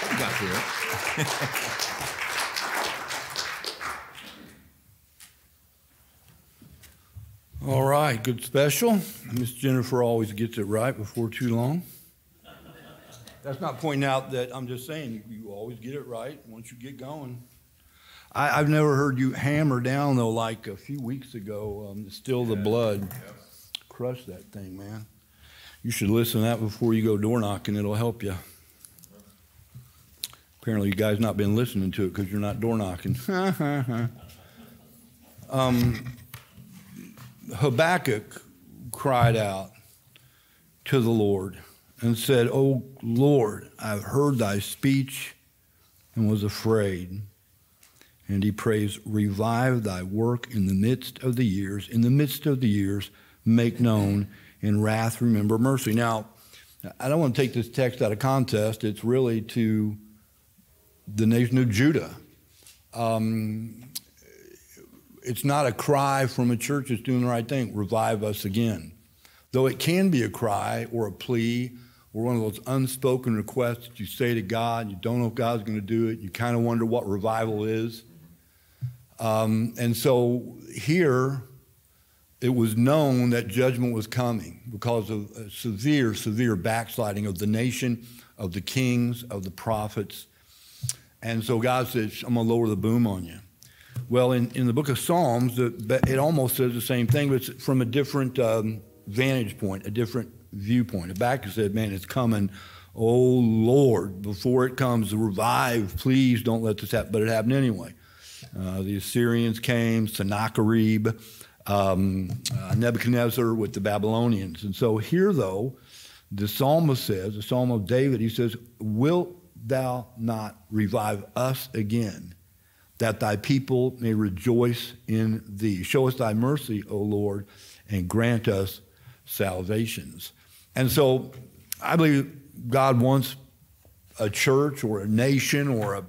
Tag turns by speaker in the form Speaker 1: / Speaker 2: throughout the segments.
Speaker 1: Got through it.
Speaker 2: All right, good special. Miss Jennifer always gets it right before too long. That's not pointing out that I'm just saying you, you always get it right once you get going. I, have never heard you hammer down though, like a few weeks ago. Um, Still the blood. Crush that thing, man. You should listen to that before you go door knocking. It'll help you. Apparently, you guys not been listening to it because you're not door knocking. um, Habakkuk cried out to the Lord and said, O Lord, I've heard thy speech and was afraid. And he prays, Revive thy work in the midst of the years, in the midst of the years, make known, in wrath remember mercy. Now, I don't want to take this text out of context. It's really to the nation of Judah. Um, it's not a cry from a church that's doing the right thing, revive us again. Though it can be a cry or a plea or one of those unspoken requests that you say to God, you don't know if God's going to do it, you kind of wonder what revival is. Um, and so here, it was known that judgment was coming because of severe, severe backsliding of the nation, of the kings, of the prophets. And so God says, I'm going to lower the boom on you. Well, in, in the book of Psalms, it almost says the same thing, but it's from a different um, vantage point, a different viewpoint. Habakkuk said, Man, it's coming. Oh, Lord, before it comes, revive, please don't let this happen. But it happened anyway. Uh, the Assyrians came, Sennacherib, um, uh, Nebuchadnezzar with the Babylonians. And so here, though, the psalmist says, the psalm of David, he says, Wilt thou not revive us again? that thy people may rejoice in thee. Show us thy mercy, O Lord, and grant us salvations. And so I believe God wants a church or a nation or a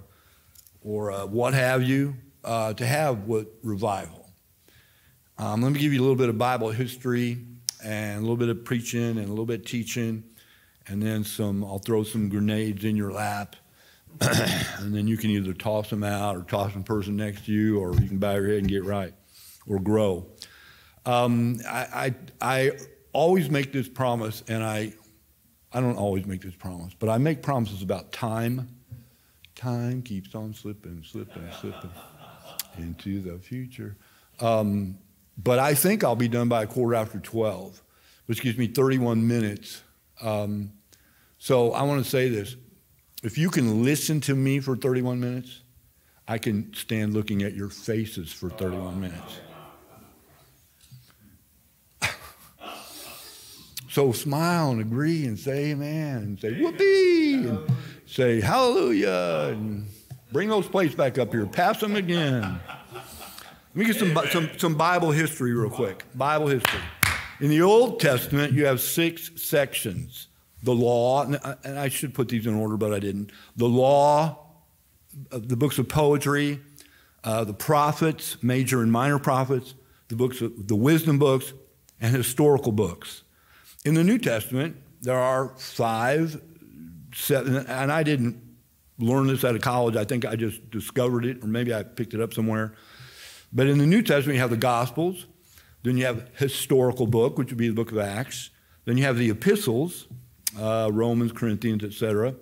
Speaker 2: or a what have you uh, to have what revival. Um, let me give you a little bit of Bible history and a little bit of preaching and a little bit of teaching, and then some. I'll throw some grenades in your lap and then you can either toss them out or toss the person next to you, or you can bow your head and get right or grow. Um, I, I, I always make this promise, and I, I don't always make this promise, but I make promises about time. Time keeps on slipping, slipping, slipping into the future. Um, but I think I'll be done by a quarter after 12, which gives me 31 minutes. Um, so I want to say this if you can listen to me for 31 minutes, I can stand looking at your faces for 31 minutes. so smile and agree and say amen and say whoopee and say hallelujah and bring those plates back up here. Pass them again. Let me get some, some, some Bible history real quick. Bible history. In the Old Testament, you have six sections the law, and I should put these in order, but I didn't. The law, uh, the books of poetry, uh, the prophets, major and minor prophets, the books of the wisdom books, and historical books. In the New Testament, there are five, seven, and I didn't learn this out of college. I think I just discovered it, or maybe I picked it up somewhere. But in the New Testament, you have the Gospels, then you have historical book, which would be the book of Acts, then you have the epistles, uh, Romans, Corinthians, etc.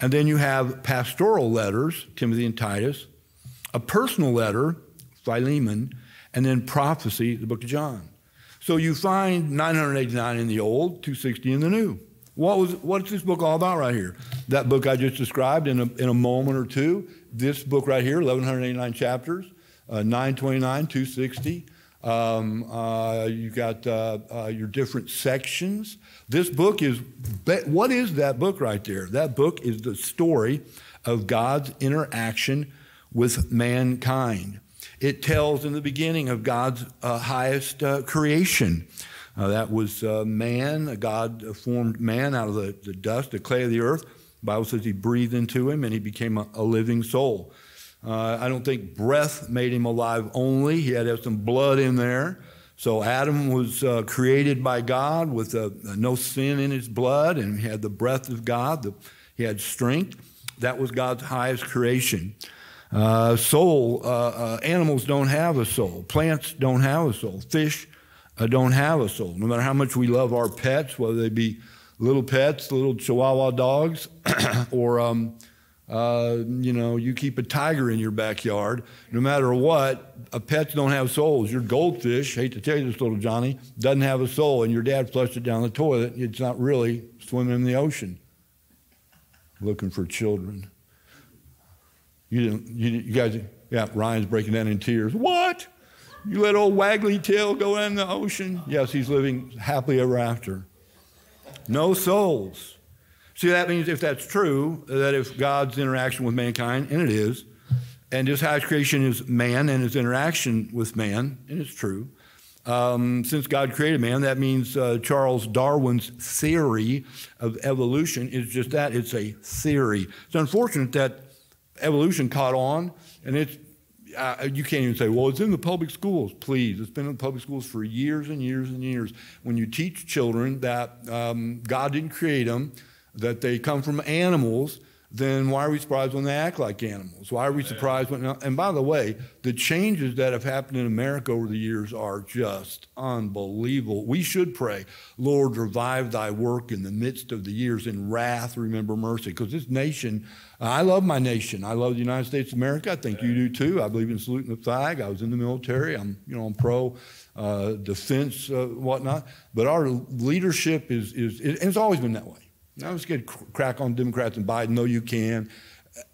Speaker 2: And then you have pastoral letters, Timothy and Titus, a personal letter, Philemon, and then prophecy, the book of John. So you find 989 in the Old, 260 in the New. What was what's this book all about right here? That book I just described in a, in a moment or two. This book right here, 1189 chapters, uh, 929, 260. Um, uh, you got uh, uh, your different sections. This book is, what is that book right there? That book is the story of God's interaction with mankind. It tells in the beginning of God's uh, highest uh, creation. Uh, that was man. God formed man out of the, the, dust, the clay of the earth. The Bible says he breathed into him and he became a, a living soul. Uh, I don't think breath made him alive only. He had to have some blood in there. So Adam was uh, created by God with uh, no sin in his blood, and he had the breath of God. The, he had strength. That was God's highest creation. Uh, soul, uh, uh, animals don't have a soul. Plants don't have a soul. Fish don't have a soul. No matter how much we love our pets, whether they be little pets, little Chihuahua dogs, or um, uh, you know, you keep a tiger in your backyard. No matter what, uh, pets don't have souls. Your goldfish, hate to tell you this, little Johnny, doesn't have a soul, and your dad flushed it down the toilet. It's not really swimming in the ocean, looking for children. You didn't. You, you guys, yeah. Ryan's breaking down in tears. What? You let old waggly tail go in the ocean? Yes, he's living happily ever after. No souls. See, that means if that's true, that if God's interaction with mankind, and it is, and his highest creation is man and his interaction with man, and it's true, um, since God created man, that means uh, Charles Darwin's theory of evolution is just that it's a theory. It's unfortunate that evolution caught on, and it's uh, you can't even say, well, it's in the public schools. Please, it's been in the public schools for years and years and years. When you teach children that um, God didn't create them, that they come from animals, then why are we surprised when they act like animals? Why are we surprised when, and by the way, the changes that have happened in America over the years are just unbelievable. We should pray, Lord, revive thy work in the midst of the years. In wrath, remember mercy. Because this nation, I love my nation. I love the United States of America. I think you do too. I believe in saluting the flag. I was in the military. I'm, you know, I'm pro uh, defense, uh, whatnot. But our leadership is, is, it's always been that way. Now let's get crack on Democrats and Biden. No, you can.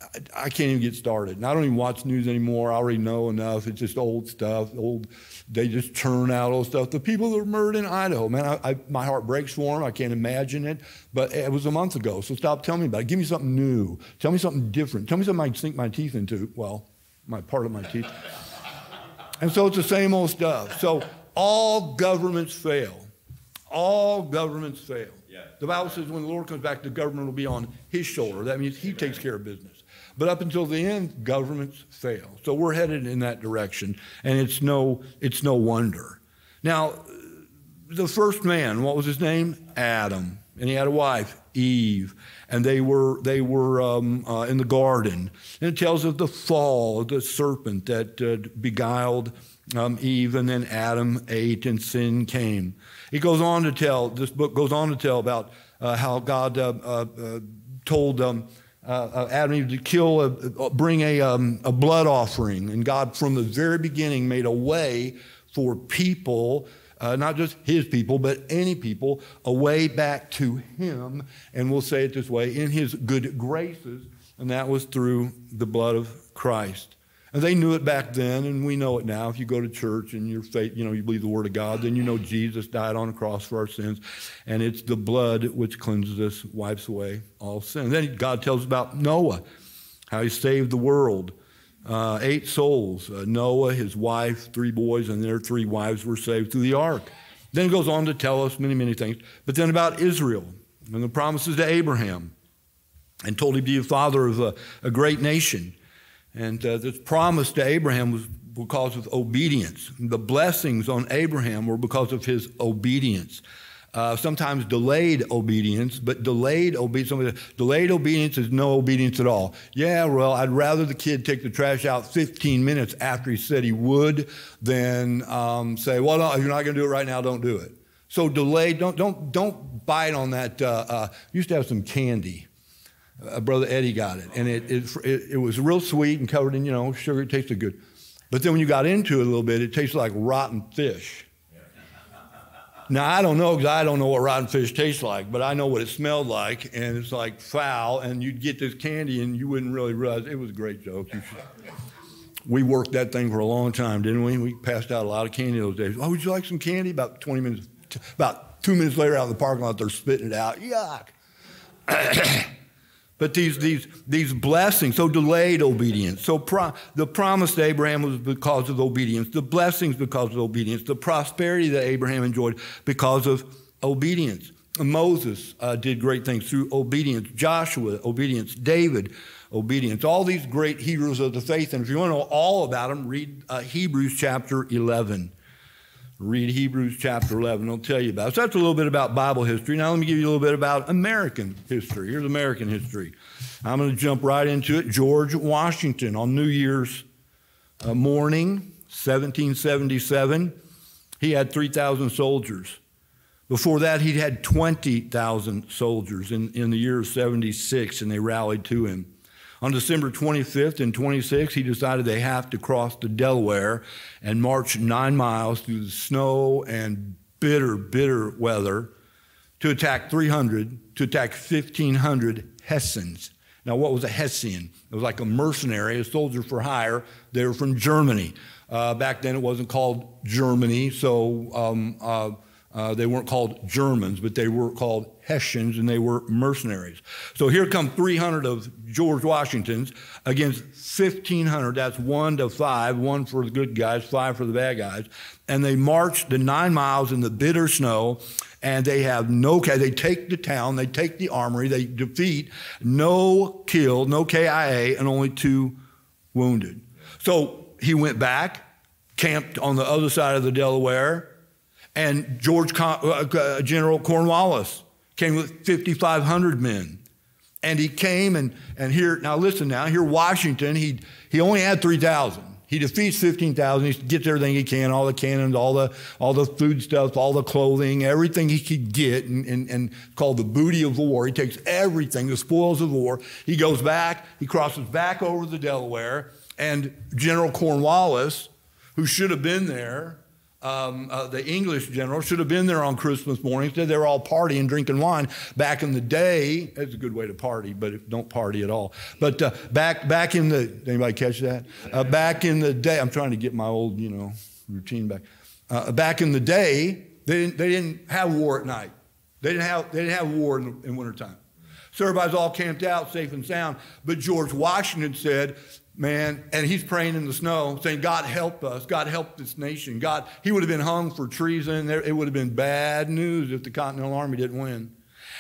Speaker 2: I, I can't even get started. And I don't even watch news anymore. I already know enough. It's just old stuff. Old. They just churn out old stuff. The people that were murdered in Idaho, man, I, I, my heart breaks for them. I can't imagine it. But it was a month ago. So stop telling me about it. Give me something new. Tell me something different. Tell me something I can sink my teeth into. Well, my part of my teeth. and so it's the same old stuff. So all governments fail. All governments fail. The Bible says when the Lord comes back, the government will be on his shoulder. That means he takes care of business. But up until the end, governments fail. So we're headed in that direction, and it's no, it's no wonder. Now, the first man, what was his name? Adam. And he had a wife, Eve. And they were, they were um, uh, in the garden. And it tells of the fall of the serpent that uh, beguiled um, Eve, and then Adam ate, and sin came. He goes on to tell, this book goes on to tell about uh, how God uh, uh, uh told um, uh, Adam to kill, a, bring a, um, a blood offering. And God, from the very beginning, made a way for people, not just his people, but any people, a way back to him. And we'll say it this way in his good graces. And that was through the blood of Christ. And they knew it back then, and we know it now. If you go to church and your faith, you know, you believe the Word of God, then you know Jesus died on a cross for our sins, and it's the blood which cleanses us, wipes away all sin. Then God tells about Noah, how he saved the world. Uh, eight souls uh, Noah, his wife, three boys, and their three wives were saved through the ark. Then he goes on to tell us many, many things. But then about Israel and the promises to Abraham, and told him to be the father of a, a great nation. And uh, this promise to Abraham was because of obedience. The blessings on Abraham were because of his obedience. Uh, sometimes delayed obedience, but delayed obedience, delayed obedience is no obedience at all. Yeah, well, I'd rather the kid take the trash out 15 minutes after he said he would than um, say, well, no, if you're not going to do it right now, don't do it. So delayed, don't, don't, don't bite on that. Uh, uh, used to have some candy uh, Brother Eddie got it. And it, it, it, it, was real sweet and covered in, you know, sugar. It tasted good. But then when you got into it a little bit, it tasted like rotten fish. Now, I don't know because I don't know what rotten fish tastes like, but I know what it smelled like, and it's like foul, and you'd get this candy, and you wouldn't really realize it was a great joke. we worked that thing for a long time, didn't we? We passed out a lot of candy those days. Oh, would you like some candy? About 20 minutes, about two minutes later out in the parking lot, they're spitting it out. Yuck. But these, these, these blessings, so delayed obedience. So pro, the promise to Abraham was because of obedience. The blessings because of obedience. The prosperity that Abraham enjoyed because of obedience. Moses uh, did great things through obedience. Joshua, obedience. David, obedience. All these great heroes of the faith. And if you want to know all about them, read uh, Hebrews chapter 11. Read Hebrews chapter 11. I'll tell you about. So that's a little bit about Bible history. Now let me give you a little bit about American history. Here's American history. I'm going to jump right into it. George Washington on New Year's uh, morning, 1777, he had 3,000 soldiers. Before that, he'd had 20,000 soldiers in, in the year of 76, and they rallied to him. On December 25th and 26th, he decided they have to cross the Delaware and march nine miles through the snow and bitter, bitter weather to attack 300, to attack 1,500 Hessians. Now, what was a Hessian? It was like a mercenary, a soldier for hire. They were from Germany. Uh, back then, it wasn't called Germany, so um, uh, uh, they weren't called Germans, but they were called Hessians, and they were mercenaries. So here come 300 of George Washington's against 1,500. That's one to five, one for the good guys, five for the bad guys. And they march the nine miles in the bitter snow, and they have no, they take the town, they take the armory, they defeat, no killed, no KIA, and only two wounded. So he went back, camped on the other side of the Delaware, and George uh, uh, General Cornwallis came with 5,500 men. And he came and, and here, now listen now, here Washington, he, he only had 3,000. He defeats 15,000. He gets everything he can, all the cannons, all the, all the food stuff, all the clothing, everything he could get, and, and, and called the booty of war. He takes everything, the spoils of war. He goes back, he crosses back over the Delaware, and General Cornwallis, who should have been there, um, uh, the English general should have been there on Christmas morning. Instead, they were all partying, drinking wine. Back in the day, it's a good way to party, but don't party at all. But uh, back back in the anybody catch that? Uh, back in the day, I'm trying to get my old you know routine back. Uh, back in the day, they didn't they didn't have war at night. They didn't have they didn't have war in, in wintertime. So everybody's all camped out, safe and sound. But George Washington said, man, and he's praying in the snow, saying, God help us, God help this nation. God, he would have been hung for treason. It would have been bad news if the Continental Army didn't win.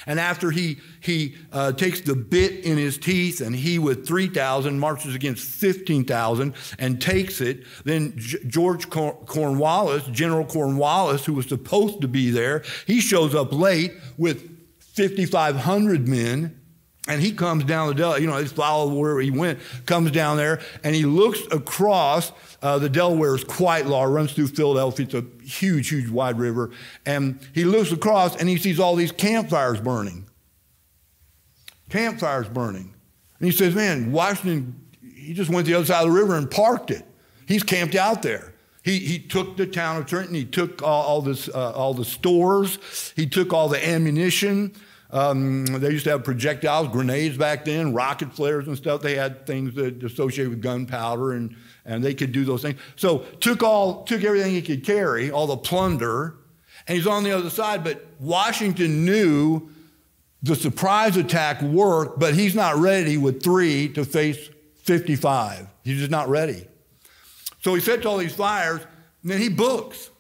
Speaker 2: And after he, he uh, takes the bit in his teeth and he, with 3,000, marches against 15,000 and takes it, then G- George Cor- Cornwallis, General Cornwallis, who was supposed to be there, he shows up late with 5,500 men and he comes down the Delaware, you know, he's followed where he went, comes down there, and he looks across uh, the Delaware's quite large, runs through Philadelphia. It's a huge, huge, wide river. And he looks across and he sees all these campfires burning. Campfires burning. And he says, Man, Washington, he just went the other side of the river and parked it. He's camped out there. He, he took the town of Trenton, he took all, all, this, uh, all the stores, he took all the ammunition. Um, they used to have projectiles, grenades back then, rocket flares and stuff. They had things that associated with gunpowder, and, and they could do those things. So took all took everything he could carry, all the plunder, and he's on the other side. But Washington knew the surprise attack worked, but he's not ready with three to face 55. He's just not ready. So he sets all these fires, and then he books.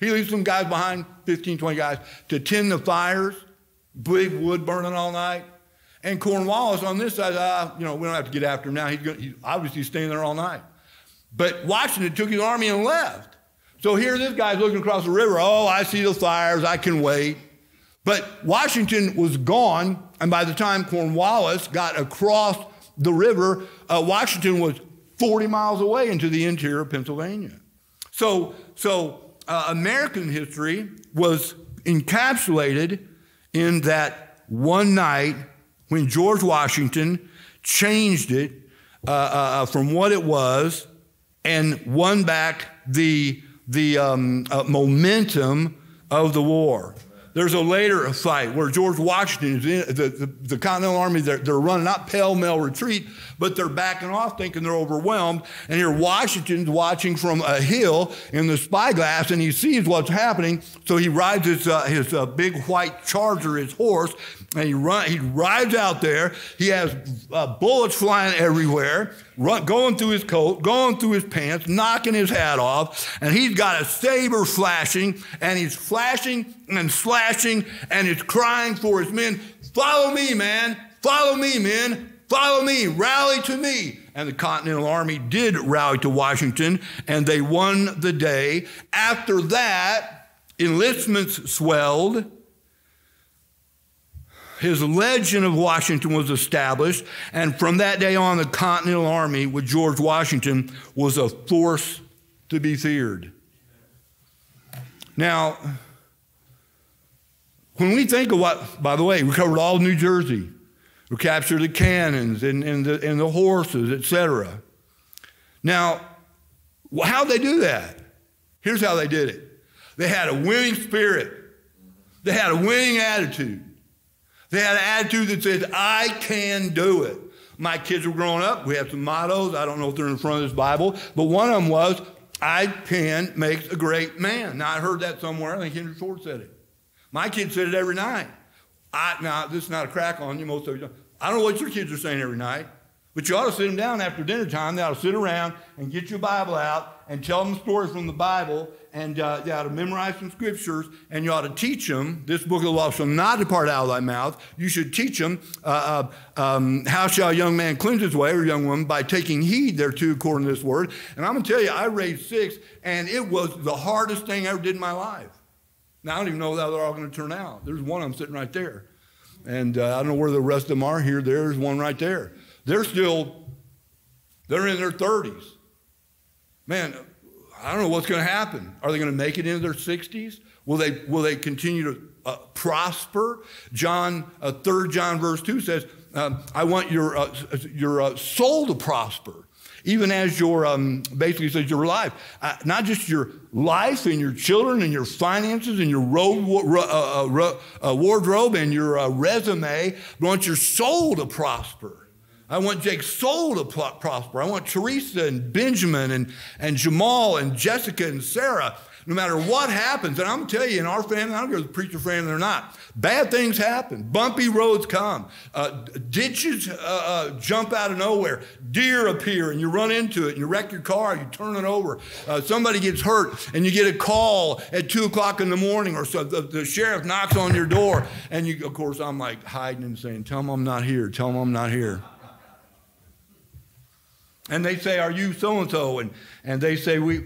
Speaker 2: He leaves some guys behind, 15, 20 guys, to tend the fires big wood burning all night. And Cornwallis on this side, uh, you know, we don't have to get after him now. He's, going he's obviously staying there all night. But Washington took his army and left. So here this guy's looking across the river. Oh, I see the fires. I can wait. But Washington was gone. And by the time Cornwallis got across the river, uh, Washington was 40 miles away into the interior of Pennsylvania. So, so uh, American history was encapsulated in that one night when George Washington changed it uh, uh, uh, from what it was and won back the, the um, uh, momentum of the war. There's a later fight where George Washington is in the, the, the Continental Army, they're, they're running not pell mell retreat, but they're backing off thinking they're overwhelmed. And here Washington's watching from a hill in the spyglass and he sees what's happening. So he rides his, uh, his uh, big white charger, his horse, and he, run, he rides out there. He has uh, bullets flying everywhere, run, going through his coat, going through his pants, knocking his hat off. And he's got a saber flashing, and he's flashing and slashing, and he's crying for his men Follow me, man. Follow me, men. Follow me. Rally to me. and the Continental Army did rally to Washington, and they won the day. After that, enlistments swelled. His legend of Washington was established, and from that day on, the Continental Army with George Washington was a force to be feared. Now, when we think of what, by the way, we covered all New Jersey. We captured the cannons and, and, the, and the horses, etc. Now, how'd they do that? Here's how they did it they had a winning spirit, they had a winning attitude. They had an attitude that said, I can do it. My kids were growing up. We have some mottos. I don't know if they're in front of this Bible, but one of them was, I can make a great man. Now, I heard that somewhere. I think Henry Ford said it. My kids said it every night. I, now, this is not a crack on you, most of you. Don't. I don't know what your kids are saying every night, but you ought to sit them down after dinner time. They ought to sit around and get your Bible out and tell them stories from the Bible, and uh, you ought to memorize some scriptures, and you ought to teach them. This book of the law shall not depart out of thy mouth. You should teach them uh, uh, um, how shall a young man cleanse his way, or a young woman, by taking heed thereto, according to this word. And I'm going to tell you, I raised six, and it was the hardest thing I ever did in my life. Now, I don't even know how they're all going to turn out. There's one of them sitting right there. And uh, I don't know where the rest of them are. Here, there's one right there. They're still, they're in their 30s. Man, I don't know what's going to happen. Are they going to make it into their 60s? Will they, will they continue to uh, prosper? John, uh, 3 John verse 2 says, um, I want your, uh, your uh, soul to prosper even as your, um, basically says your life, uh, not just your life and your children and your finances and your road, uh, uh, wardrobe and your resume, but I want your soul to prosper. I want Jake's soul to prosper. I want Teresa and Benjamin and, and Jamal and Jessica and Sarah no matter what happens, and I'm tell you, in our family, I don't care if the preacher family or not, bad things happen. Bumpy roads come. Uh, ditches uh, uh, jump out of nowhere. Deer appear, and you run into it, and you wreck your car, you turn it over. Uh, somebody gets hurt, and you get a call at 2 o'clock in the morning, or so the, the sheriff knocks on your door, and you, of course, I'm like hiding and saying, Tell them I'm not here. Tell them I'm not here. And they say, Are you so and so? And and they say, We,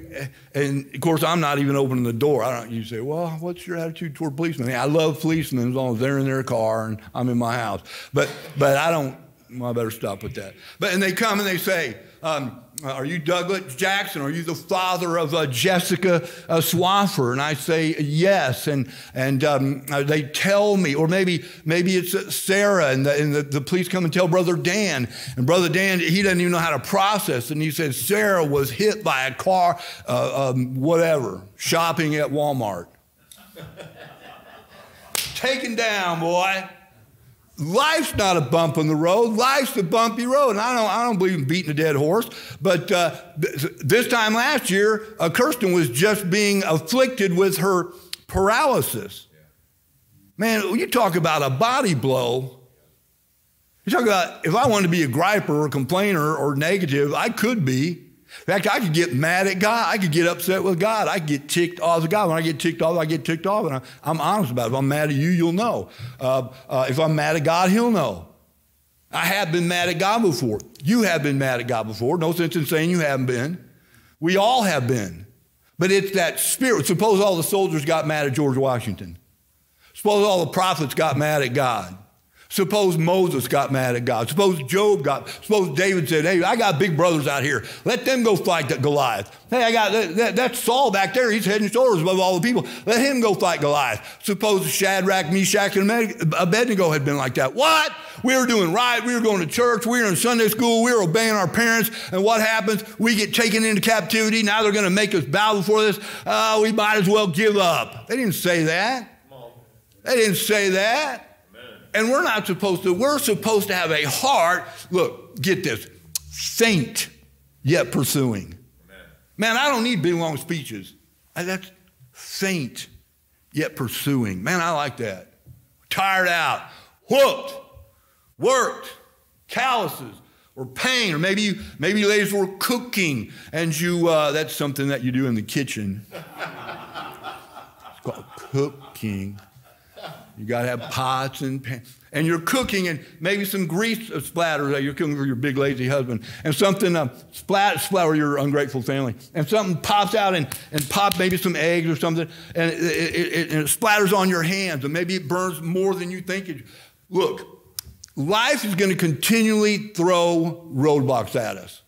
Speaker 2: and of course, I'm not even opening the door. I don't, you say, Well, what's your attitude toward policemen? I love policemen as long as they're in their car and I'm in my house. But, but I don't, well, I better stop with that. But, and they come and they say, um, are you Douglas Jackson? Are you the father of uh, Jessica uh, Swaffer? And I say yes. And, and um, uh, they tell me, or maybe, maybe it's uh, Sarah, and, the, and the, the, police come and tell Brother Dan. And Brother Dan, he doesn't even know how to process. And he says, Sarah was hit by a car, uh, um, whatever, shopping at Walmart. Taken down, boy. Life's not a bump in the road. Life's a bumpy road. And I don't, I don't believe in beating a dead horse. But uh, this time last year, uh, Kirsten was just being afflicted with her paralysis. Man, you talk about a body blow. You talk about if I wanted to be a griper or a complainer or negative, I could be. In fact, I could get mad at God. I could get upset with God. I could get ticked off with God. When I get ticked off, I get ticked off, and I, am honest about it. If I'm mad at you, you'll know. Uh, uh, if I'm mad at God, He'll know. I have been mad at God before. You have been mad at God before. No sense in saying you haven't been. We all have been. But it's that spirit. Suppose all the soldiers got mad at George Washington. Suppose all the prophets got mad at God. Suppose Moses got mad at God. Suppose Job got, suppose David said, Hey, I got big brothers out here. Let them go fight Goliath. Hey, I got that, that, that's Saul back there. He's head and shoulders above all the people. Let him go fight Goliath. Suppose Shadrach, Meshach, and Abednego had been like that. What? We were doing right. We were going to church. We were in Sunday school. We were obeying our parents. And what happens? We get taken into captivity. Now they're going to make us bow before this. Uh, we might as well give up. They didn't say that. They didn't say that. And we're not supposed to, we're supposed to have a heart, look, get this, faint yet pursuing. Man, I don't need big long speeches. That's faint yet pursuing. Man, I like that. Tired out, whooped, worked, calluses, or pain, or maybe you, maybe you ladies were cooking and you uh, that's something that you do in the kitchen. it's called cooking. You got to have pots and pans. And you're cooking and maybe some grease splatters that you're cooking for your big lazy husband. And something uh, splat, splat your ungrateful family. And something pops out and, and pop maybe some eggs or something. And it, it, it, and it splatters on your hands. And maybe it burns more than you think it. Look, life is going to continually throw roadblocks at us.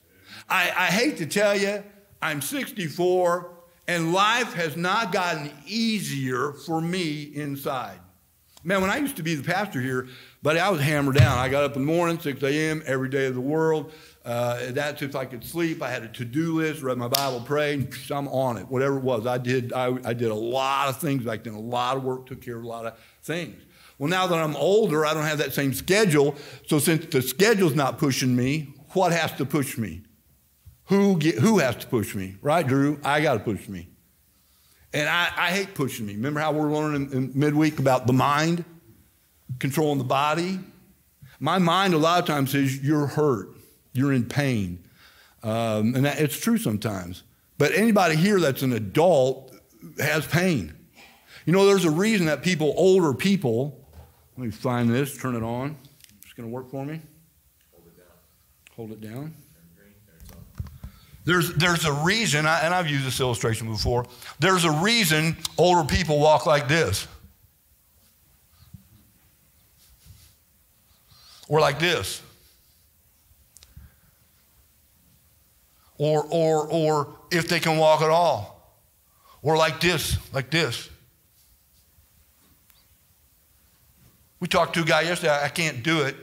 Speaker 2: I, I hate to tell you, I'm 64 and life has not gotten easier for me inside. Man, when I used to be the pastor here, buddy, I was hammered down. I got up in the morning, 6 a.m., every day of the world. Uh, that's if I could sleep. I had a to-do list, read my Bible, prayed, I'm on it. Whatever it was, I did. I, I did a lot of things back then. A lot of work, took care of a lot of things. Well, now that I'm older, I don't have that same schedule. So since the schedule's not pushing me, what has to push me? Who, get, who has to push me? Right, Drew? I got to push me. And I, I, hate pushing me. Remember how we're learning in, in midweek about the mind, controlling the body? My mind, a lot of times, says you're hurt, you're in pain. Um, and that, it's true sometimes. But anybody here that's an adult has pain. You know, there's a reason that people, older people, let me find this, turn it on. It's going to work for me. Hold it down. Hold it down. There's, there's a reason, and I've used this illustration before, there's a reason older people walk like this. Or like this. Or, or, or if they can walk at all. Or like this, like this. We talked to a guy yesterday, I can't do it.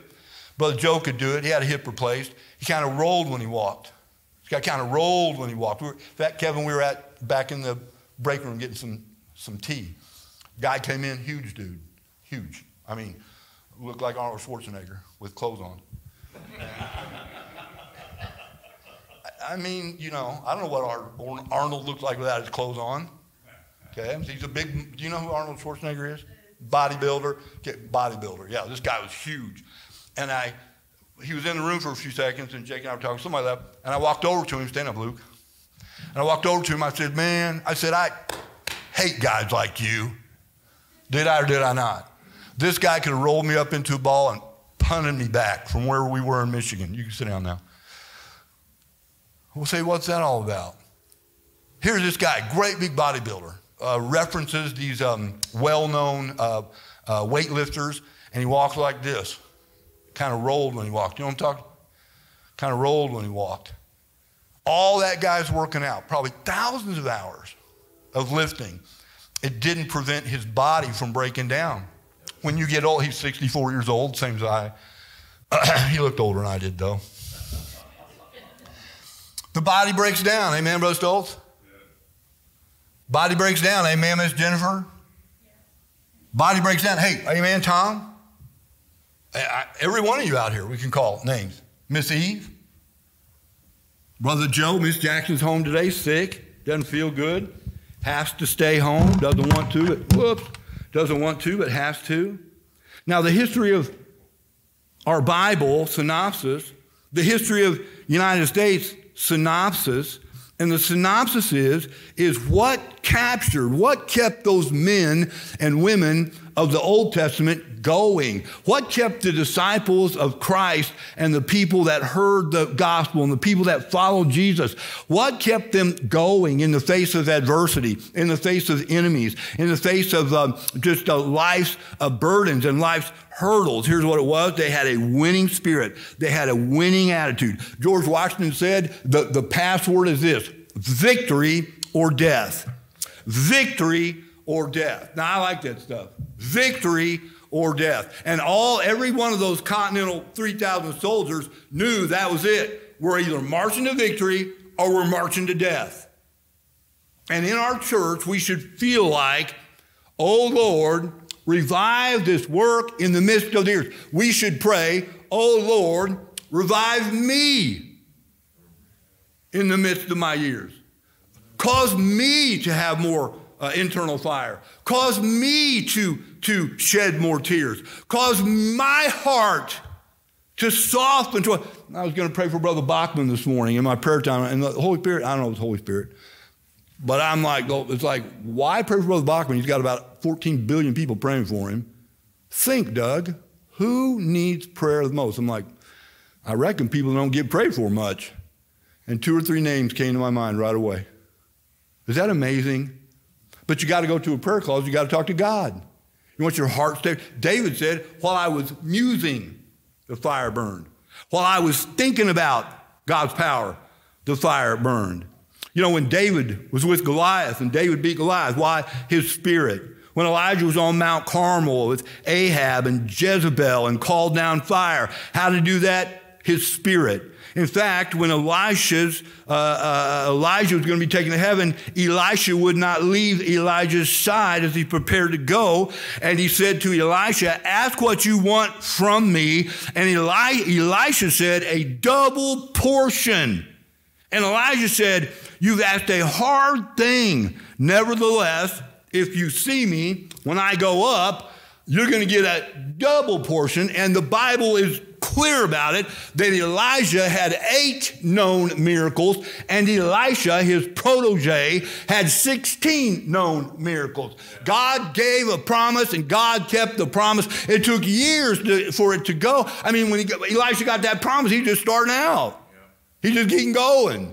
Speaker 2: Brother Joe could do it. He had a hip replaced. He kind of rolled when he walked. Guy kind of rolled when he walked. We were, in fact, Kevin, we were at back in the break room getting some, some tea. Guy came in, huge dude, huge. I mean, looked like Arnold Schwarzenegger with clothes on. I mean, you know, I don't know what Arnold looked like without his clothes on. Okay, he's a big. Do you know who Arnold Schwarzenegger is? Bodybuilder. Okay, bodybuilder. Yeah, this guy was huge, and I he was in the room for a few seconds, and Jake and I were talking. Somebody left, and I walked over to him. Stand up, Luke. And I walked over to him. I said, "Man," I said, "I hate guys like you." Did I or did I not? This guy could have rolled me up into a ball and punted me back from where we were in Michigan. You can sit down now. We'll say, what's that all about? Here's this guy, great big bodybuilder, uh, references these um, well known uh, uh, weightlifters, and he walks like this kind of rolled when he walked. You know what I'm talking? Kind of rolled when he walked. All that guy's working out, probably thousands of hours of lifting. It didn't prevent his body from breaking down. When you get old, he's 64 years old, same as I. he looked older than I did, though. The body breaks down. Amen, Brother Stoltz? Body breaks down. Amen, Miss Jennifer? Body breaks down. Hey, amen, Tom? I, every one of you out here, we can call names. Miss Eve, Brother Joe, Miss Jackson's home today, sick, doesn't feel good, has to stay home, doesn't want to, but whoops, doesn't want to, but has to. Now, the history of our Bible synopsis, the history of United States synopsis, and the synopsis is, is what captured, what kept those men and women of the Old Testament going? What kept the disciples of Christ and the people that heard the gospel and the people that followed Jesus? What kept them going in the face of adversity, in the face of enemies, in the face of um, just uh, life's uh, burdens and life's hurdles? Here's what it was they had a winning spirit, they had a winning attitude. George Washington said the, the password is this victory or death. Victory or death. Now, I like that stuff. Victory or death. And all, every one of those Continental 3,000 soldiers knew that was it. We're either marching to victory or we're marching to death. And in our church, we should feel like, oh Lord, revive this work in the midst of the earth. We should pray, oh Lord, revive me in the midst of my years. Cause me to have more uh, internal fire. Cause me to to shed more tears. Cause my heart to soften. To, I was going to pray for Brother Bachman this morning in my prayer time, and the Holy Spirit, I don't know it's Holy Spirit, but I'm like, oh, it's like, why pray for Brother Bachman? He's got about 14 billion people praying for him. Think, Doug, who needs prayer the most? I'm like, I reckon people don't get prayed for much. And two or three names came to my mind right away. Is that amazing? But you got to go to a prayer closet, you got to talk to God. You want your heart stay. David said, while I was musing, the fire burned. While I was thinking about God's power, the fire burned. You know, when David was with Goliath and David beat Goliath, why? His spirit. When Elijah was on Mount Carmel with Ahab and Jezebel and called down fire, how to do that? His spirit. In fact, when Elisha's, uh, uh, Elijah was going to be taken to heaven, Elisha would not leave Elijah's side as he prepared to go. And he said to Elisha, Ask what you want from me. And Eli- Elisha said, A double portion. And Elijah said, You've asked a hard thing. Nevertheless, if you see me when I go up, you're going to get a double portion. And the Bible is clear about it that Elijah had eight known miracles, and Elisha, his protege, had 16 known miracles. God gave a promise, and God kept the promise. It took years to, for it to go. I mean, when he, Elisha got that promise, he just starting out. He just getting going.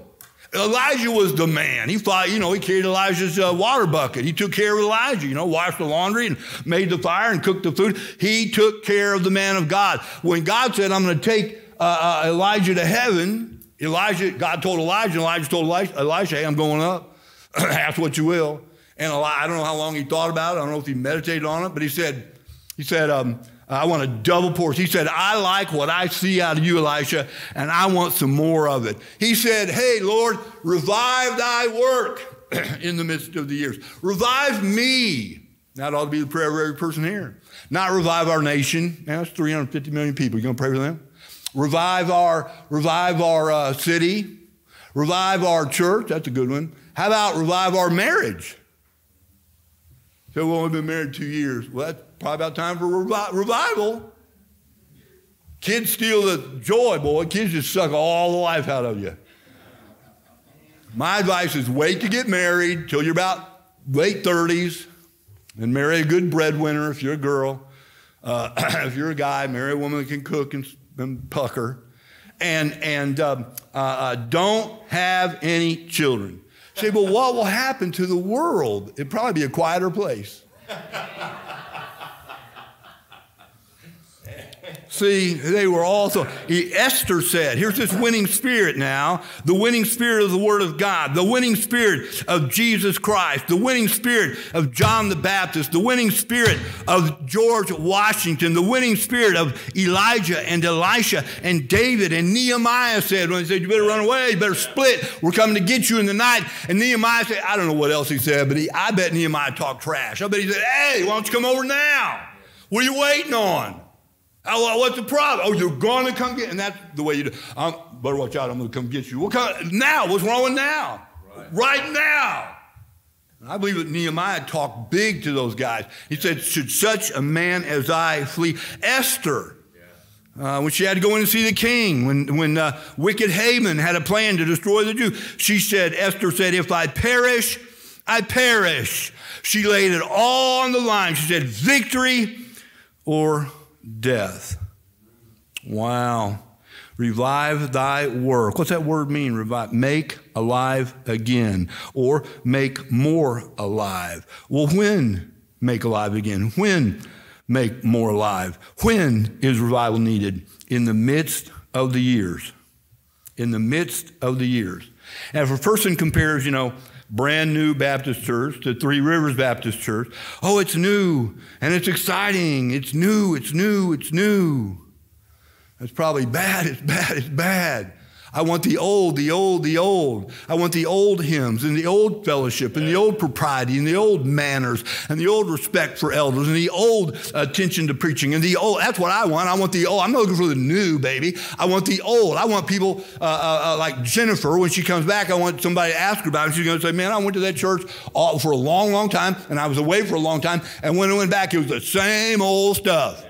Speaker 2: Elijah was the man. He thought, you know, he carried Elijah's uh, water bucket. He took care of Elijah, you know, washed the laundry and made the fire and cooked the food. He took care of the man of God. When God said, I'm going to take uh, uh, Elijah to heaven, Elijah, God told Elijah, Elijah told Elijah, Elisha hey, I'm going up. Ask what you will. And I don't know how long he thought about it. I don't know if he meditated on it, but he said, he said, um, I want a double portion. He said, I like what I see out of you, Elisha, and I want some more of it. He said, Hey, Lord, revive thy work in the midst of the years. Revive me. That ought to be the prayer of every person here. Not revive our nation. Now, that's 350 million people. You going to pray for them? Revive our, revive our uh, city. Revive our church. That's a good one. How about revive our marriage? So we've only been married two years. Well, probably about time for revi- revival. Kids steal the joy, boy. Kids just suck all the life out of you. My advice is wait to get married till you're about late 30s and marry a good breadwinner if you're a girl. Uh, if you're a guy, marry a woman that can cook and, and pucker. And, and um, uh, uh, don't have any children. Say, well, what will happen to the world? It'd probably be a quieter place. See, they were also, Esther said, here's this winning spirit now the winning spirit of the Word of God, the winning spirit of Jesus Christ, the winning spirit of John the Baptist, the winning spirit of George Washington, the winning spirit of Elijah and Elisha and David and Nehemiah said, when he said, You better run away, you better split, we're coming to get you in the night. And Nehemiah said, I don't know what else he said, but he, I bet Nehemiah talked trash. I bet he said, Hey, why don't you come over now? What are you waiting on? Oh, what's the problem? Oh, you're going to come get, and that's the way you do. Um, better watch out. I'm going to come get you. What kind now? What's wrong with now? Right, right now. And I believe that Nehemiah talked big to those guys. He said, "Should such a man as I flee?" Esther. Uh, when she had to go in and see the king, when, when uh, wicked Haman had a plan to destroy the Jews, she said, Esther said, If I perish, I perish. She laid it all on the line. She said, Victory or death. Wow. Revive thy work. What's that word mean? Revive. Make alive again or make more alive. Well, when make alive again? When make more alive? When is revival needed? In the midst of the years. In the midst of the years. And if a person compares, you know, brand new Baptist church to Three Rivers Baptist Church. Oh, it's new and it's exciting. It's new, it's new, it's new. That's probably bad, it's bad, it's bad. I want the old, the old, the old. I want the old hymns and the old fellowship and the old propriety and the old manners and the old respect for elders and the old attention to preaching and the old. That's what I want. I want the old. I'm not looking for the new, baby. I want the old. I want people uh, uh, uh like Jennifer when she comes back. I want somebody to ask her about it. She's going to say, "Man, I went to that church for a long, long time and I was away for a long time. And when I went back, it was the same old stuff."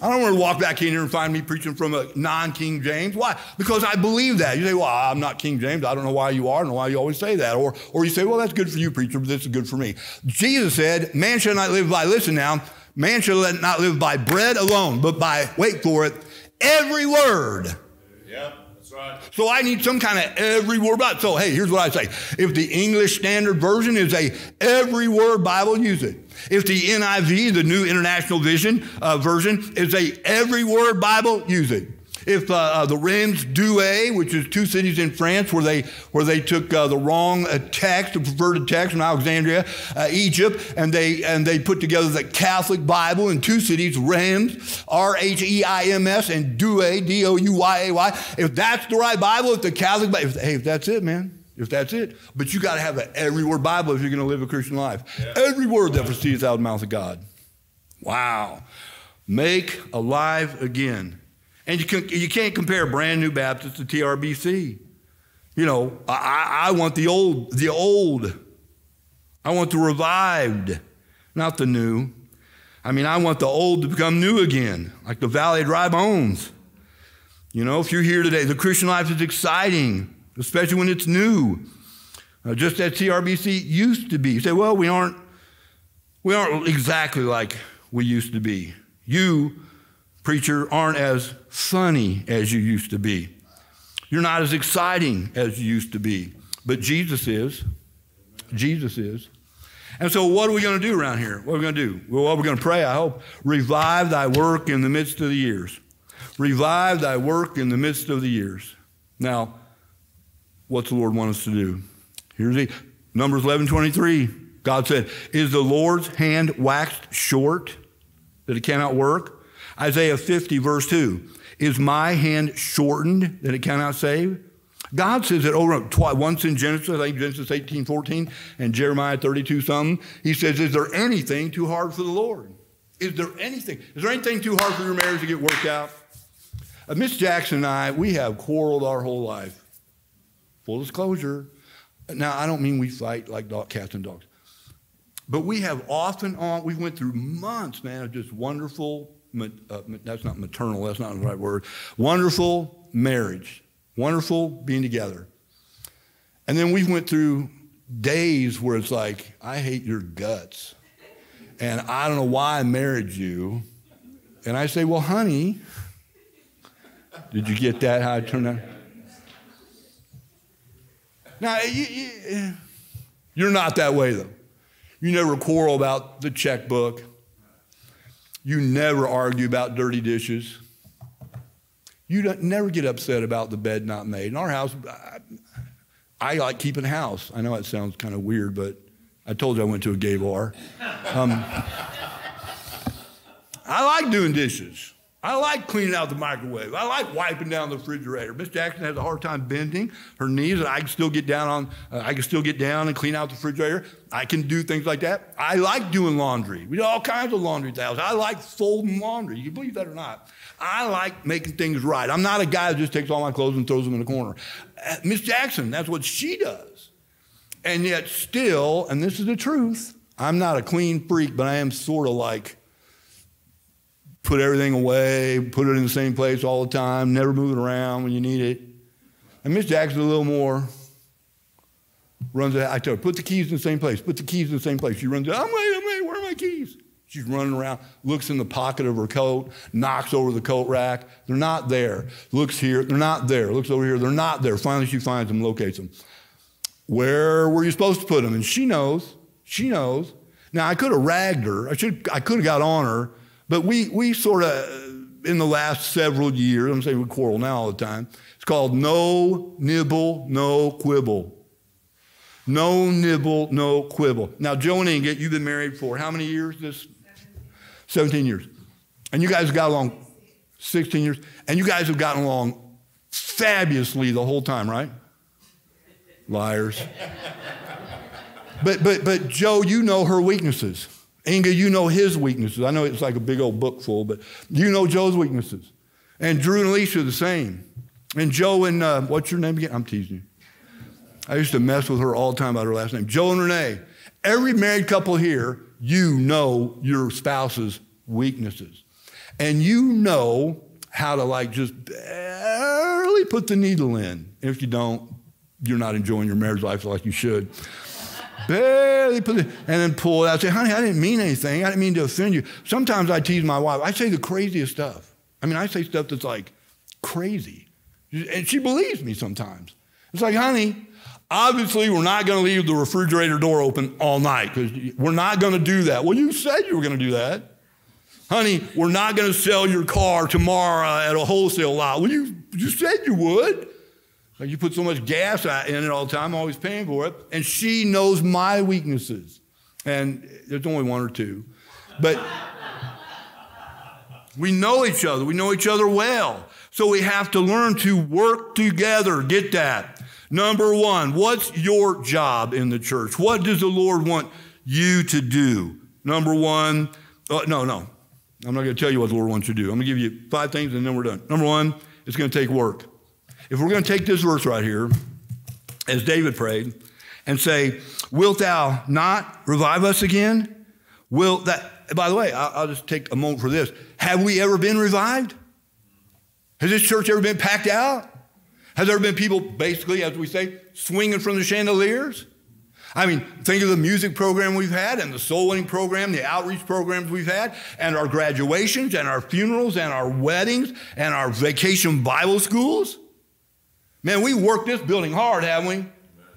Speaker 2: I don't want to walk back in here and find me preaching from a non King James. Why? Because I believe that. You say, well, I'm not King James. I don't know why you are. Know why you always say that. Or, or you say, well, that's good for you, preacher, but this is good for me. Jesus said, man shall not live by, listen now, Man shall not live by bread alone, but by, wait for it, every word.
Speaker 1: Yep,
Speaker 2: So I need some kind of every word Bible. So hey, here's what I say. If the English Standard Version is a every word Bible, use it. If the NIV, the New International Vision uh, version, is a every word Bible, use it. If uh, uh, the Rheims Douay, which is two cities in France where they, where they took uh, the wrong uh, text, the perverted text from Alexandria, uh, Egypt, and they, and they put together the Catholic Bible in two cities, Rheims, R H E I M S, and Douay, D O U Y A Y. If that's the right Bible, if the Catholic Bible, if, hey, if that's it, man, if that's it. But you got to have an every word Bible if you're going to live a Christian life. Yeah. Every word that proceeds out of the mouth of God. Wow. Make alive again. And you, can, you can't compare brand new Baptist to TRBC. You know, I, I want the old, the old. I want the revived, not the new. I mean, I want the old to become new again, like the Valley of Dry Bones. You know, if you're here today, the Christian life is exciting, especially when it's new. Uh, just as TRBC used to be. You say, well, we aren't, we aren't exactly like we used to be. You preacher, aren't as funny as you used to be. You're not as exciting as you used to be. But Jesus is. Jesus is. And so, what are we going to do around here? What are we going to do? Well, we're going to pray, I hope. Revive thy work in the midst of the years. Revive thy work in the midst of the years. Now, what's the Lord want us to do? Here's the Numbers 11 23. God said, Is the Lord's hand waxed short that it cannot work? Isaiah 50, verse 2. Is my hand shortened that it cannot save? God says it over twice, once in Genesis, I think Genesis 18, 14, and Jeremiah 32, something. He says, Is there anything too hard for the Lord? Is there anything? Is there anything too hard for your marriage to get worked out? Uh, Miss Jackson and I, we have quarreled our whole life. Full disclosure. Now, I don't mean we fight like dog, cats and dogs. But we have often on, we went through months, man, of just wonderful uh, that's not maternal, that's not the right word. Wonderful marriage, wonderful being together. And then we went through days where it's like, I hate your guts. And I don't know why I married you. And I say, Well, honey, did you get that? How I turned out? Now, you, you, you're not that way, though. You never quarrel about the checkbook. You never argue about dirty dishes. You don't, never get upset about the bed not made. In our house, I, I like keeping house. I know it sounds kind of weird, but I told you I went to a gay bar. Um, I like doing dishes. I like cleaning out the microwave. I like wiping down the refrigerator. Miss Jackson has a hard time bending her knees, and I can still get down on. Uh, I can still get down and clean out the refrigerator. I can do things like that. I like doing laundry. We do all kinds of laundry towels. I like folding laundry. You believe that or not. I like making things right. I'm not a guy that just takes all my clothes and throws them in the corner. Uh, Miss Jackson, that's what she does. And yet, still, and this is the truth. I'm not a clean freak, but I am sort of like put everything away, put it in the same place all the time, never move it around when you need it. And Miss Jackson's a little more runs it. I tell her, put the keys in the same place, put the keys in the same place. She runs it, I'm late, I'm late, where are my keys? She's running around, looks in the pocket of her coat, knocks over the coat rack. They're not there. Looks here, they're not there. Looks over here, they're not there. Finally, she finds them, locates them. Where were you supposed to put them? And she knows. She knows. Now, I could have ragged her. I, should, I could have got on her but we, we sort of, in the last several years, I'm saying we quarrel now all the time, it's called no nibble, no quibble. No nibble, no quibble. Now, Joe and Inga, you've been married for how many years? This 17 years. And you guys have got along 16 years. And you guys have gotten along fabulously the whole time, right? Liars. but but but Joe, you know her weaknesses. Inga, you know his weaknesses. I know it's like a big old book full, but you know Joe's weaknesses. And Drew and Alicia are the same. And Joe and, uh, what's your name again? I'm teasing you. I used to mess with her all the time about her last name. Joe and Renee. Every married couple here, you know your spouse's weaknesses. And you know how to like just barely put the needle in. If you don't, you're not enjoying your marriage life like you should. Barely put it, and then pull it out. Say, honey, I didn't mean anything. I didn't mean to offend you. Sometimes I tease my wife. I say the craziest stuff. I mean, I say stuff that's like crazy. And she believes me sometimes. It's like, honey, obviously we're not going to leave the refrigerator door open all night because we're not going to do that. Well, you said you were going to do that. Honey, we're not going to sell your car tomorrow at a wholesale lot. Well, you, you said you would. You put so much gas in it all the time, I'm always paying for it. And she knows my weaknesses. And there's only one or two. But we know each other. We know each other well. So we have to learn to work together. Get that? Number one, what's your job in the church? What does the Lord want you to do? Number one, uh, no, no. I'm not going to tell you what the Lord wants you to do. I'm going to give you five things and then we're done. Number one, it's going to take work. If we're going to take this verse right here, as David prayed, and say, Wilt thou not revive us again? Will that, by the way, I'll, I'll just take a moment for this. Have we ever been revived? Has this church ever been packed out? Has there been people, basically, as we say, swinging from the chandeliers? I mean, think of the music program we've had and the soul winning program, the outreach programs we've had, and our graduations and our funerals and our weddings and our vacation Bible schools. Man, we worked this building hard, haven't we?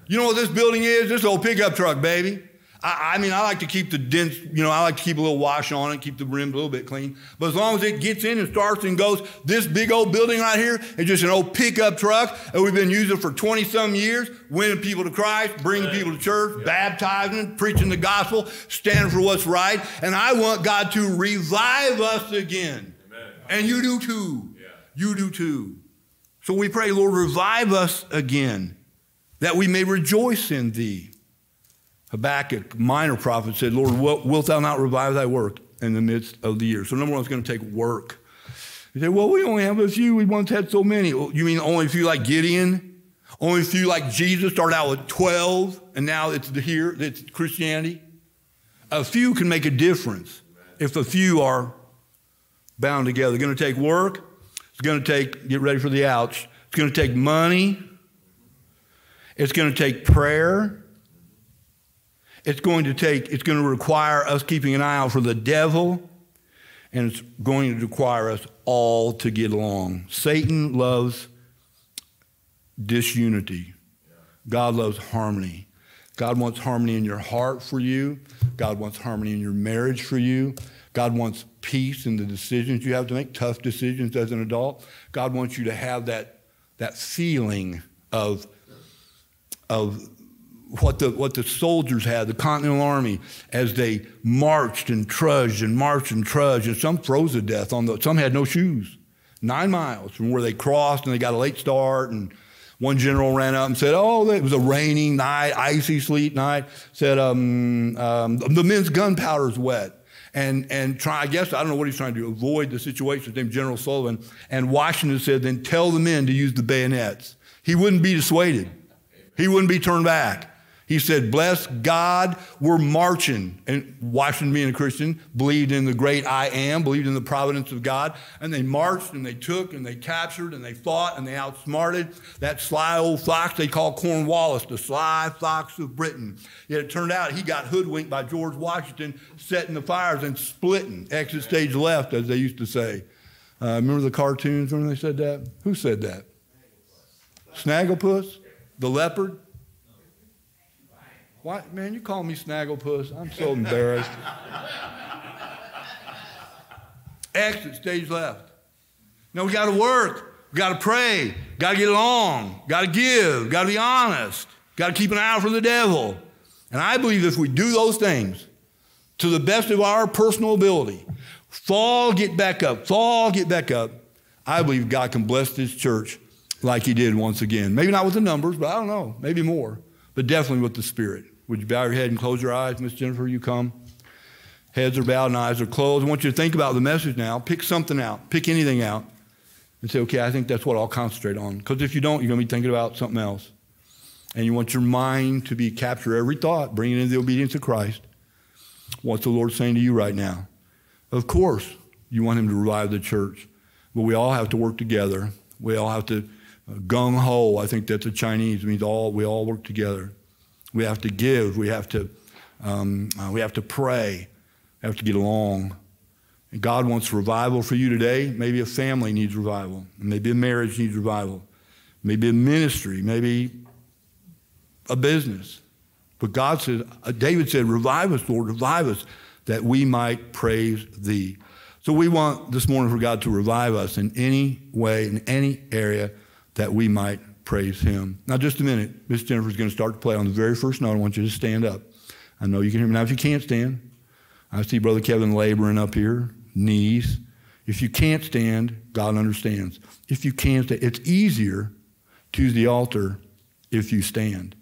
Speaker 2: You know what this building is? This old pickup truck, baby. I, I, mean, I like to keep the dents, you know, I like to keep a little wash on it, keep the rim a little bit clean. But as long as it gets in and starts and goes, this big old building right here is just an old pickup truck that we've been using it for 20 some years, winning people to Christ, bringing people to church, baptizing, preaching the gospel, standing for what's right. And I want God to revive us again. Amen. And you do too. Yeah. You do too. So we pray, Lord, revive us again, that we may rejoice in thee. Habakkuk, minor prophet, said, Lord, wilt thou not revive thy work in the midst of the year? So number one, it's going to take work. You say, well, we only have a few. We once had so many. Oh, you mean only a few like Gideon? Only a few like Jesus started out with 12, and now it's here, it's Christianity? A few can make a difference if a few are bound together. Going to take work. It's going to take, get ready for the ouch. It's going to take money. It's going to take prayer. It's going to take, it's going to require us keeping an eye out for the devil. And it's going to require us all to get along. Satan loves disunity. God loves harmony. God wants harmony in your heart for you. God wants harmony in your marriage for you. God wants peace in the decisions you have to make, tough decisions as an adult. God wants you to have that, that feeling of, of what the, what the soldiers had, the Continental Army, as they marched and trudged and marched and trudged, and some froze to death on the, some had no shoes. Nine miles from where they crossed and they got a late start and one general ran up and said, "Oh, it was a raining night, icy, sleet night." Said, um, um, "The men's gunpowder's wet." And, and try, I guess, I don't know what he's trying to do, avoid the situation. His named General Sullivan. And Washington said, then tell the men to use the bayonets. He wouldn't be dissuaded. He wouldn't be turned back. He said, Bless God, we're marching. And Washington, being a Christian, believed in the great I am, believed in the providence of God. And they marched and they took and they captured and they fought and they outsmarted that sly old fox they call Cornwallis, the sly fox of Britain. Yet it turned out he got hoodwinked by George Washington, setting the fires and splitting, exit stage left, as they used to say. Uh, remember the cartoons when they said that? Who said that? Snagglepuss? The leopard? Why, man, you call me Snagglepuss? I'm so embarrassed. Exit, stage left. No, we got to work. We got to pray. Got to get along. Got to give. Got to be honest. Got to keep an eye out for the devil. And I believe if we do those things to the best of our personal ability, fall, get back up, fall, get back up, I believe God can bless this church like He did once again. Maybe not with the numbers, but I don't know, maybe more, but definitely with the Spirit. Would you bow your head and close your eyes, Miss Jennifer? You come. Heads are bowed and eyes are closed. I want you to think about the message now. Pick something out. Pick anything out. And say, okay, I think that's what I'll concentrate on. Because if you don't, you're going to be thinking about something else. And you want your mind to be capture every thought, bring it into the obedience of Christ. What's the Lord saying to you right now? Of course, you want Him to revive the church. But we all have to work together. We all have to uh, gung ho. I think that's a Chinese. It means all we all work together. We have to give. We have to, um, uh, we have to pray. We have to get along. And God wants revival for you today. Maybe a family needs revival. Maybe a marriage needs revival. Maybe a ministry. Maybe a business. But God said, uh, David said, Revive us, Lord, revive us, that we might praise thee. So we want this morning for God to revive us in any way, in any area, that we might praise him. Now, just a minute. Miss Jennifer's going to start to play on the very first note. I want you to stand up. I know you can hear me. Now, if you can't stand, I see Brother Kevin laboring up here, knees. If you can't stand, God understands. If you can't stand, it's easier to the altar if you stand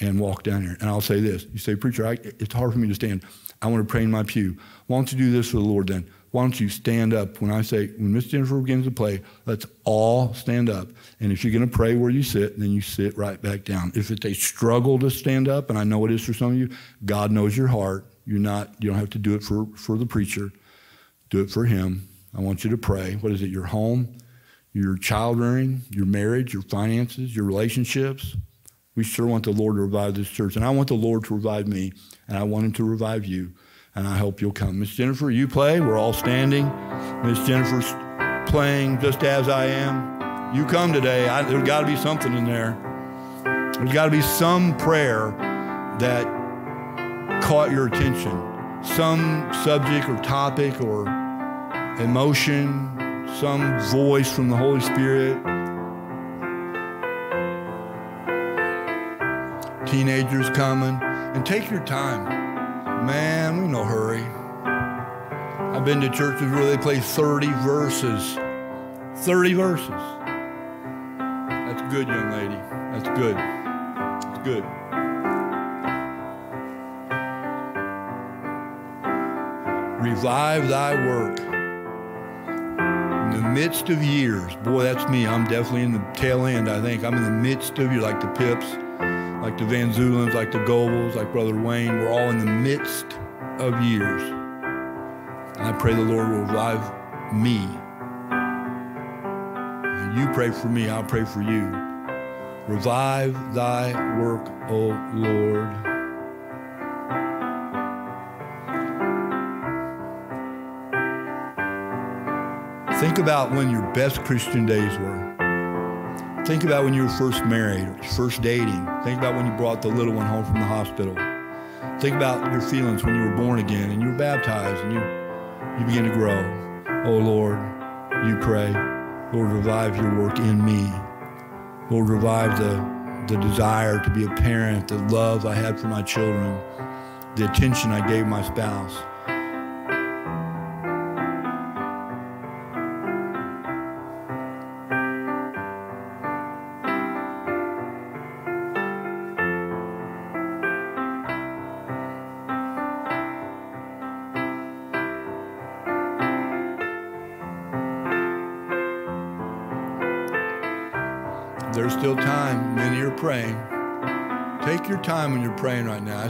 Speaker 2: and walk down here. And I'll say this. You say, Preacher, I, it's hard for me to stand. I want to pray in my pew. Why don't you do this for the Lord then? Why don't you stand up when I say, when Miss Jennifer begins to play, let's all stand up. And if you're going to pray where you sit, then you sit right back down. If it's a struggle to stand up, and I know it is for some of you, God knows your heart. You're not, you don't have to do it for, for the preacher. Do it for him. I want you to pray. What is it? Your home, your child rearing, your marriage, your finances, your relationships. We sure want the Lord to revive this church. And I want the Lord to revive me, and I want him to revive you. And I hope you'll come. Miss Jennifer, you play. We're all standing. Miss Jennifer's playing just as I am. You come today. I, there's got to be something in there. There's got to be some prayer that caught your attention, some subject or topic or emotion, some voice from the Holy Spirit. Teenagers coming, and take your time. Man, we no hurry. I've been to churches where they play 30 verses. 30 verses. That's good, young lady. That's good. That's good. Revive thy work. In the midst of years, boy, that's me. I'm definitely in the tail end, I think. I'm in the midst of you, like the Pips like the Van Zulens, like the Goebels, like Brother Wayne. We're all in the midst of years. And I pray the Lord will revive me. And you pray for me, I'll pray for you. Revive thy work, O Lord. Think about when your best Christian days were. Think about when you were first married, first dating. Think about when you brought the little one home from the hospital. Think about your feelings when you were born again and you were baptized and you, you begin to grow. Oh Lord, you pray, Lord, revive your work in me. Lord, revive the, the desire to be a parent, the love I had for my children, the attention I gave my spouse.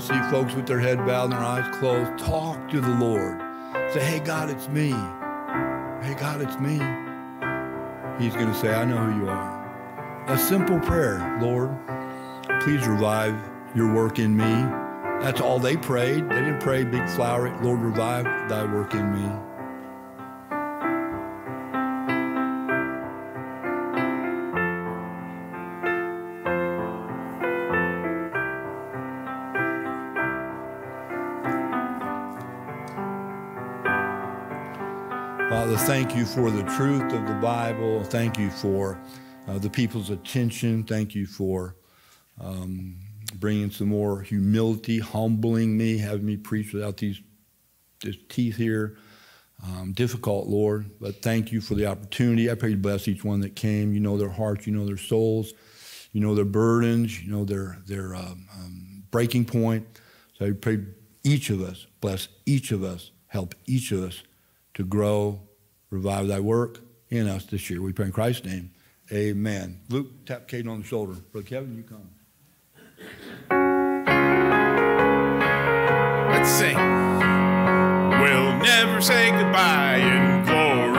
Speaker 2: See folks with their head bowed and their eyes closed. Talk to the Lord. Say, hey, God, it's me. Hey, God, it's me. He's going to say, I know who you are. A simple prayer, Lord, please revive your work in me. That's all they prayed. They didn't pray big flowery, Lord, revive thy work in me. Father, thank you for the truth of the Bible. Thank you for uh, the people's attention. Thank you for um, bringing some more humility, humbling me, having me preach without these, these teeth here. Um, difficult, Lord, but thank you for the opportunity. I pray you bless each one that came. You know their hearts, you know their souls, you know their burdens, you know their, their um, um, breaking point. So I pray each of us, bless each of us, help each of us to grow, revive thy work in us this year. We pray in Christ's name. Amen. Luke, tap Caden on the shoulder. Brother Kevin, you come.
Speaker 1: Let's sing. We'll never say goodbye in glory